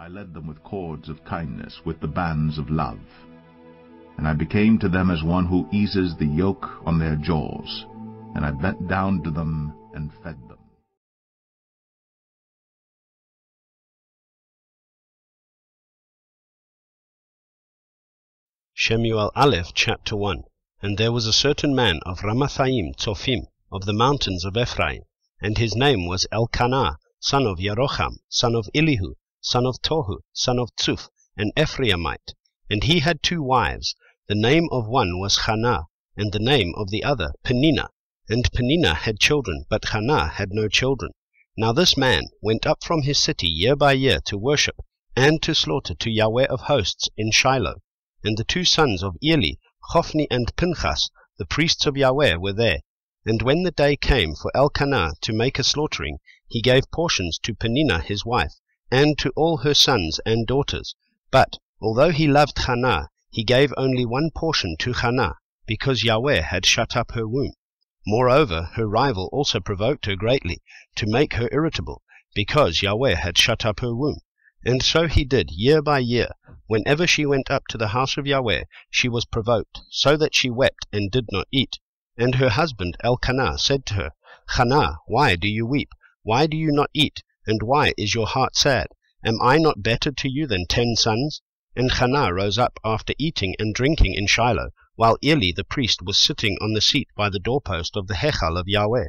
I led them with cords of kindness, with the bands of love. And I became to them as one who eases the yoke on their jaws, and I bent down to them and fed them. Shemuel Aleph chapter 1 And there was a certain man of Ramathaim Tzophim, of the mountains of Ephraim, and his name was Elkanah, son of Yeroham, son of Elihu, son of Tohu, son of Tzuph, an Ephraimite. And he had two wives. The name of one was Hannah, and the name of the other Peninnah. And Peninnah had children, but Hannah had no children. Now this man went up from his city year by year to worship, and to slaughter to Yahweh of hosts in Shiloh. And the two sons of Eli, Hophni and Pinchas, the priests of Yahweh, were there. And when the day came for Elkanah to make a slaughtering, he gave portions to Peninnah his wife, and to all her sons and daughters. But, although he loved Hannah, he gave only one portion to Hannah, because Yahweh had shut up her womb. Moreover, her rival also provoked her greatly, to make her irritable, because Yahweh had shut up her womb. And so he did year by year. Whenever she went up to the house of Yahweh, she was provoked, so that she wept and did not eat. And her husband Elkanah said to her, Hannah, why do you weep? Why do you not eat? And why is your heart sad? Am I not better to you than ten sons? And Hannah rose up after eating and drinking in Shiloh, while Eli the priest was sitting on the seat by the doorpost of the Hechal of Yahweh.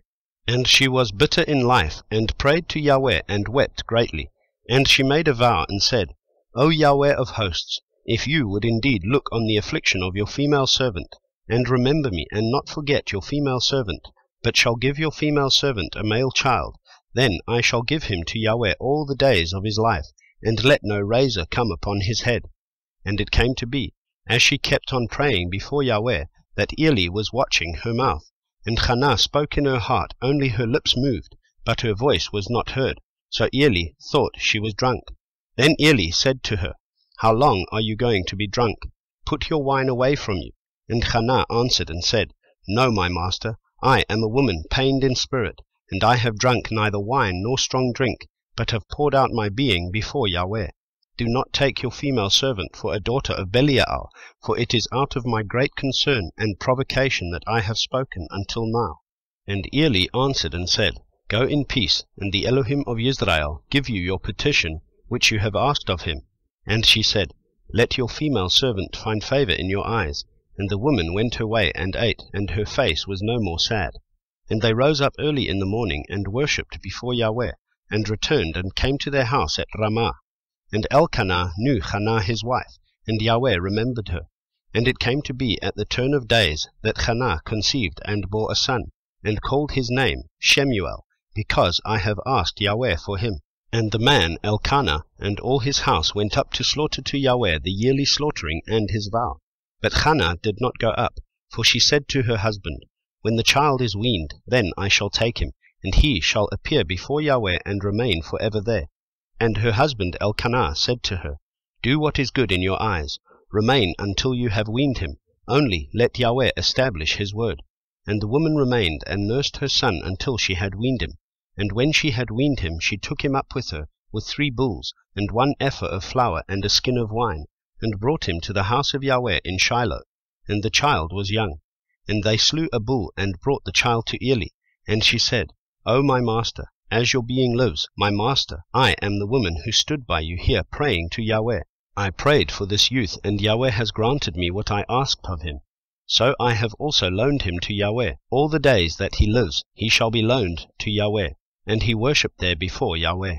And she was bitter in life, and prayed to Yahweh, and wept greatly. And she made a vow, and said, O Yahweh of hosts, if you would indeed look on the affliction of your female servant, and remember me, and not forget your female servant, but shall give your female servant a male child, then I shall give him to Yahweh all the days of his life, and let no razor come upon his head. And it came to be, as she kept on praying before Yahweh, that Eli was watching her mouth. And Hannah spoke in her heart, only her lips moved, but her voice was not heard. So Eli thought she was drunk. Then Eli said to her, How long are you going to be drunk? Put your wine away from you. And Hannah answered and said, No, my master, I am a woman pained in spirit, and I have drunk neither wine nor strong drink, but have poured out my being before Yahweh. Do not take your female servant for a daughter of Belial, for it is out of my great concern and provocation that I have spoken until now. And Eli answered and said, Go in peace, and the Elohim of Israel give you your petition which you have asked of him. And she said, Let your female servant find favor in your eyes. And the woman went her way and ate, and her face was no more sad. And they rose up early in the morning, and worshipped before Yahweh, and returned and came to their house at Ramah. And Elkanah knew Hannah his wife, and Yahweh remembered her. And it came to be at the turn of days that Hannah conceived and bore a son, and called his name Shemuel, because I have asked Yahweh for him. And the man Elkanah and all his house went up to slaughter to Yahweh the yearly slaughtering and his vow. But Hannah did not go up, for she said to her husband, When the child is weaned, then I shall take him, and he shall appear before Yahweh and remain for ever there. And her husband Elkanah said to her, Do what is good in your eyes, remain until you have weaned him, only let Yahweh establish his word. And the woman remained and nursed her son until she had weaned him. And when she had weaned him, she took him up with her, with three bulls, and one ephah of flour, and a skin of wine, and brought him to the house of Yahweh in Shiloh. And the child was young. And they slew a bull, and brought the child to Eli. And she said, O my master, as your being lives, my master, I am the woman who stood by you here praying to Yahweh. I prayed for this youth, and Yahweh has granted me what I asked of him. So I have also loaned him to Yahweh. All the days that he lives, he shall be loaned to Yahweh and he worshipped there before Yahweh.